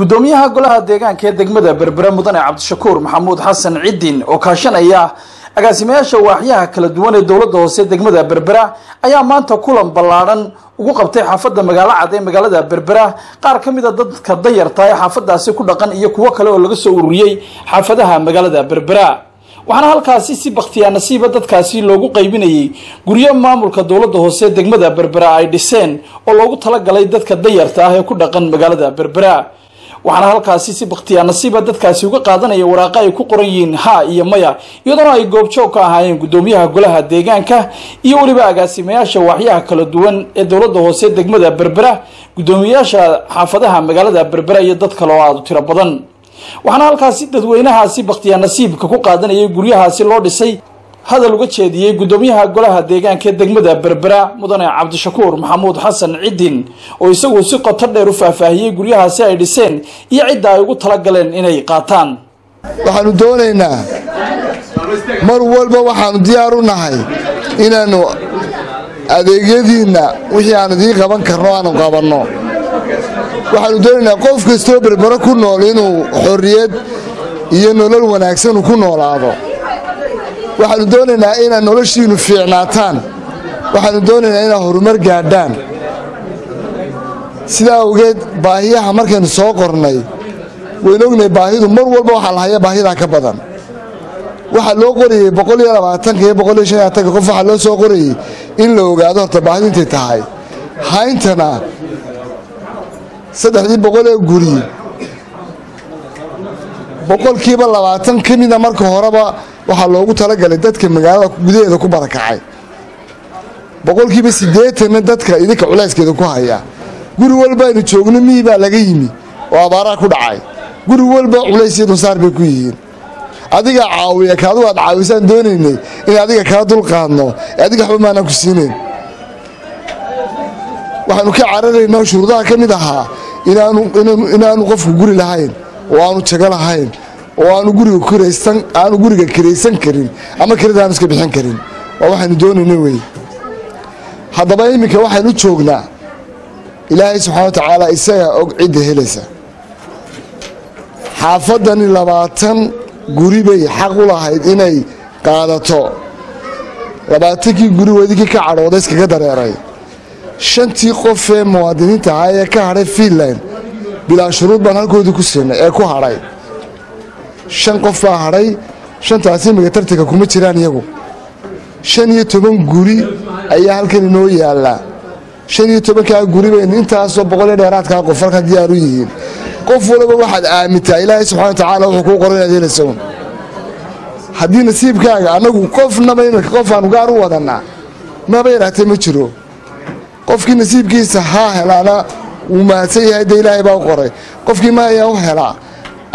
gudoomiyaha golaha deegaanka ee degmada berbera mudane cabdishakuur maxamuud xasan ciddin oo kaashanaya agaasimayaasha waaxyaha kala duwan ee dowladda hoose degmada berbera ayaa maanta kulan ballaadhan ugu qabtay xaafadda magaalo cad ee magaalada berbera qaar ka mid a dadka danyarta ee xaafadaasi ku dhaqan iyo kuwo kale oo laga soo ururiyey xaafadaha magaalada berbera. Waxaana halkaasi si bakhtiyaa nasiiba dadkaasi loogu qaybinayay guryo maamulka dowladda hoose degmada berbera ay dhiseen oo loogu talagalay dadka danyarta ah ee ku dhaqan magaalada berbera waxaana halkaasi si bakhtiyaa nasiiba dadkaasi uga qaadanaya waraaqa ay ku qoran yihiin ha iyo maya iyadoona ay goobjoog ka ahaayeen gudoomiyaha golaha deegaanka iyo weliba agaasimayaasha waaxyaha kala duwan ee dowladda hoose degmada berbera gudoomiyayaasha xaafadaha magaalada berbera iyo dad kale oo aada u tiro badan. Waxaana halkaasi dadweynahaasi bakhtiyaa nasiibka ku qaadanayay guryahaasi loo dhisay hadal uga jeediyey gudoomiyaha golaha deegaanka ee degmada berbera mudane cabdishakuur maxamuud xasan ciddin oo isagu si qoto dheer u faahfaahiyey guryahaasi ay dhiseen iyo cidda ay ugu talagaleen inay qaataan. Waxaanu doonaynaa mar walba waxaanu diyaar u nahay inaannu adeegyadiinna wixii aan idiin qaban karno aanu qabanno. Waxaanu doonaynaa qof kastoo berbero ku nool inuu xorriyad iyo nolol wanaagsan ku noolaado waxaanu doonaynaa inaad noloshiinnu fiicnaataan. Waxaanu doonaynaa inaad horumar gaadhaan. Sidaa awgeed baahiyaha markaynu soo qornay waynu ognahay baahidu mar walba waxaa la haya baahidaa ka badan. Waxaa loo qorayey boqoliyo labaatanka iyo boqoliyo shan labaatanka qof waxaa loo soo qorayey in la ogaado horta baahidu intay tahay. Hayntana saddexdii boqolee guri boqolkiiba labaatan ka mida marka horeba waxaa loogu talagalay dadka magaalada gudaheeda ku barakacay. Boqolkiiba siddeetanna dadka idinka culayskeeda ku haya. Guri walba aynu joogno miyi baa laga yimi? Oo abaaraa ku dhacay. Guri walba culaysyo dunsaar bay ku yihiin. Adiga caawiya kaadu aad caawisaan doonaynay in adiga kaa dulqaadno ee adiga waxba maanaan ku siinayn waxaanu ka cararaynaa shuruudaha ka mid ahaa inaanu qofku guri lahayn oo aanu jago lahayn oo aanu guriga kiraysan karin ama kirada aanu iska bixin karin waa waxaynu doonayna wey. Haddaba iminka waxaynu joognaa ilaahay subxana wa tacaala isagaa og cidda helaysa. Xaafadani labaatan guri bay xaq u lahayd inay qaadato. Labaatankii guri wadinkii ka cadhooda iskaga dareeray. Shantii qof ee muwaadiniinta ahaa ee ka hadhay fiinland bilaa shuruud baan halkoodii ku siinay ee ku hadhay shan qof baa hadhay shantaasi tartanka kuma jiraan iyagu. Shan iyo toban guri ayaa halkan inoo yaallaa. Shan iyo tobankaa guri baynu intaasoo boqoliyo dheeraadkaa qof halkan diyaar u yihiin. Qof walba waxaad aamintaa ilaahay subxana wa tacaala wuxuu kuu qoran inaad helaysaun haddii nasiibkaaga annagu qofnaba iminka qof aanu gaar u wadannaa maba yaraatee ma jiro. Qofkii nasiibkiisa haa helaana wuu mahadsan yahay dee ilaahay baa u qoray. Qofkii maayaa u helaa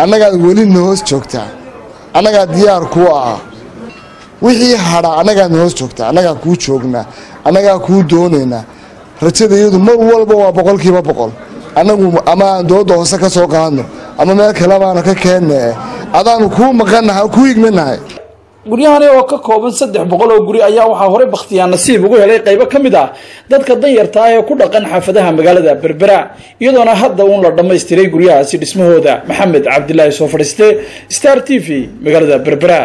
annagaad welina hoos joogtaa annagaa diyaar kuu ah. Wixii hadha annagaadna hoos joogtaa annagaa kuu joognaa annagaa kuu doonaynaa rajada iyadu mar walba waa boqolkiiba boqol. Annagu ama aan dooda hoose ka soo qaadno ama meel kalebaana ka keenne adaanu kuu maqannahay kuu igmanahay guryahani oo ka kooban saddex boqol oo guri ayaa waxaa horey bakhtiyaa nasiib ugu helay qaybo ka mid ah dadka danyarta ah ee ku dhaqan xaafadaha magaalada berbera iyadoona hadda uun la dhammaystiray guryahaasi dhismahooda. Maxamed cabdilaahi soo fadhiiste star t v magaalada berbera